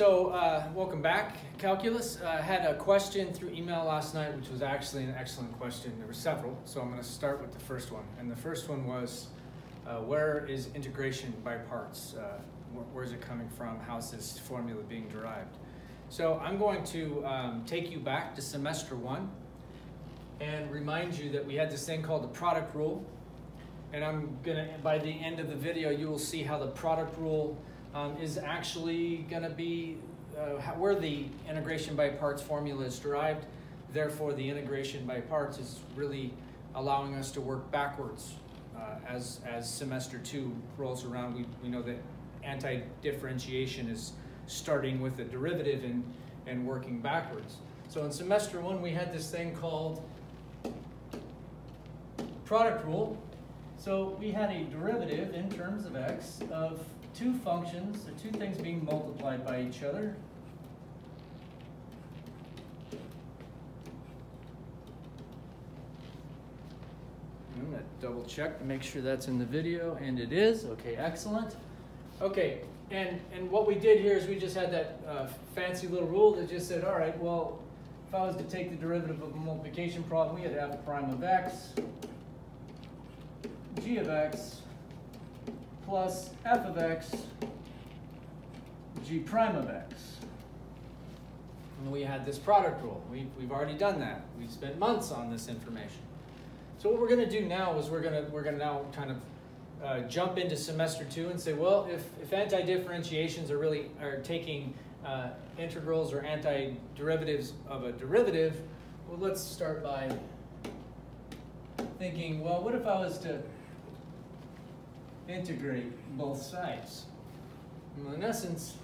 so uh, welcome back, Calculus. I uh, had a question through email last night, which was actually an excellent question. There were several, so I'm going to start with the first one. And the first one was, uh, where is integration by parts? Uh, wh where's it coming from? How's this formula being derived? So I'm going to um, take you back to semester one and remind you that we had this thing called the product rule. And I'm gonna, by the end of the video, you will see how the product rule um, is actually gonna be uh, how, where the integration by parts formula is derived. Therefore, the integration by parts is really allowing us to work backwards uh, as, as semester two rolls around. We, we know that anti-differentiation is starting with a derivative and, and working backwards. So in semester one, we had this thing called product rule. So we had a derivative in terms of x of two functions, or two things being multiplied by each other. I'm going to double check to make sure that's in the video, and it is. Okay, excellent. Okay, and, and what we did here is we just had that uh, fancy little rule that just said, all right, well, if I was to take the derivative of a multiplication problem, we had f prime of x g of x plus f of x g prime of x. And we had this product rule. We've, we've already done that. We've spent months on this information. So what we're going to do now is we're going to we're going to now kind of uh, jump into semester two and say, well, if, if anti-differentiations are really are taking uh, integrals or anti-derivatives of a derivative, well, let's start by thinking, well, what if I was to integrate both sides. Well, in essence,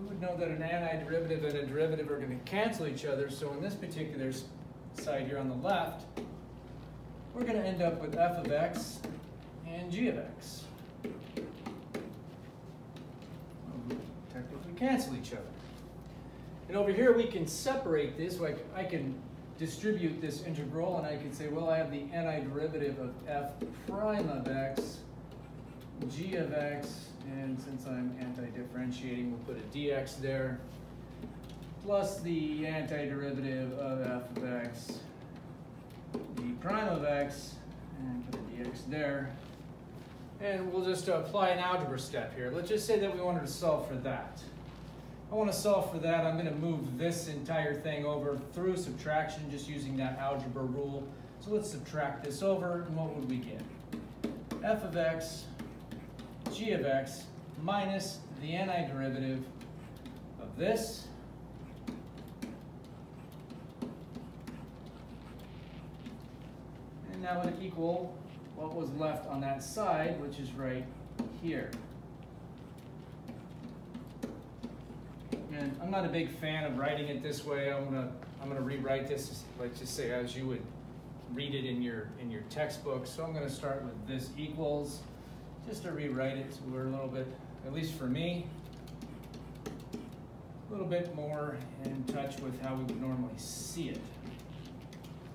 we would know that an antiderivative and a derivative are going to cancel each other. So in this particular side here on the left, we're going to end up with f of x and g of x. Technically cancel each other. And over here we can separate this, like I can distribute this integral and I could say, well, I have the antiderivative of f prime of x, g of x, and since I'm anti-differentiating, we'll put a dx there, plus the antiderivative of f of x, d prime of x, and put a dx there. And we'll just apply an algebra step here. Let's just say that we wanted to solve for that. I want to solve for that. I'm going to move this entire thing over through subtraction just using that algebra rule. So let's subtract this over, and what would we get? f of x, g of x, minus the antiderivative of this. And that would equal what was left on that side, which is right here. And I'm not a big fan of writing it this way. I'm gonna I'm gonna rewrite this, like just say as you would read it in your in your textbook. So I'm gonna start with this equals, just to rewrite it so we're a little bit, at least for me, a little bit more in touch with how we would normally see it.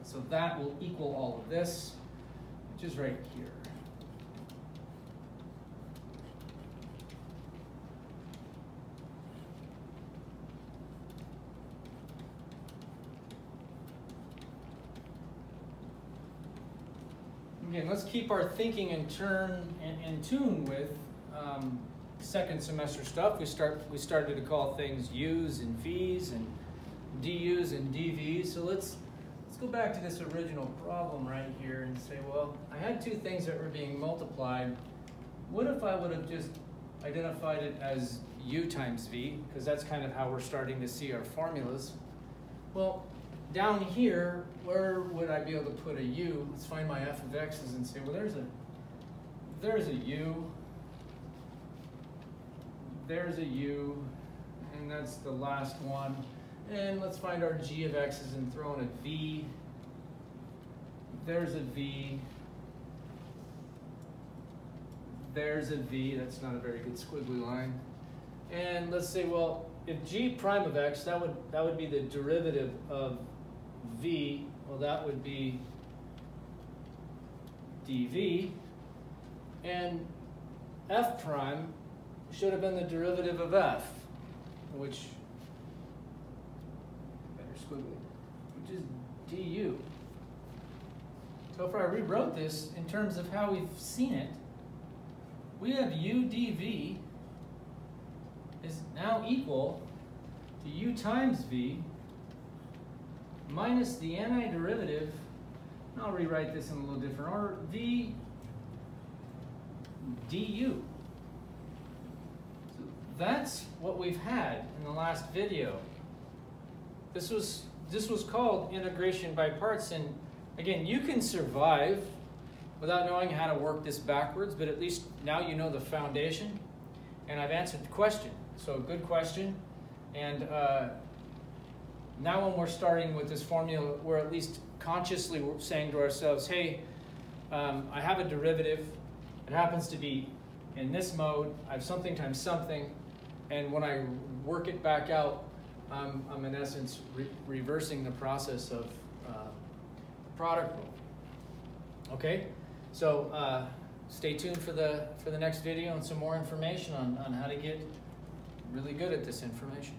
So that will equal all of this, which is right here. Again, let's keep our thinking in turn in, in tune with um, second semester stuff. We start we started to call things U's and V's and DU's and DV's. So let's let's go back to this original problem right here and say, well, I had two things that were being multiplied. What if I would have just identified it as U times V, because that's kind of how we're starting to see our formulas. Well, down here, where would I be able to put a u? Let's find my f of x's and say, well, there's a there's a u, there's a u, and that's the last one. And let's find our g of x's and throw in a v. There's a v. There's a v. That's not a very good squiggly line. And let's say, well, if g prime of x, that would that would be the derivative of v, well that would be dv, and f prime should have been the derivative of f, which, better squiggly, which is du. So if I rewrote this in terms of how we've seen it, we have u dv is now equal to u times v minus the antiderivative, and I'll rewrite this in a little different order, v du. So that's what we've had in the last video. This was, this was called integration by parts, and again, you can survive without knowing how to work this backwards, but at least now you know the foundation, and I've answered the question. So good question, and uh, now when we're starting with this formula, we're at least consciously saying to ourselves, hey, um, I have a derivative, it happens to be in this mode, I have something times something, and when I work it back out, I'm, I'm in essence re reversing the process of uh, product rule. Okay, so uh, stay tuned for the, for the next video and some more information on, on how to get really good at this information.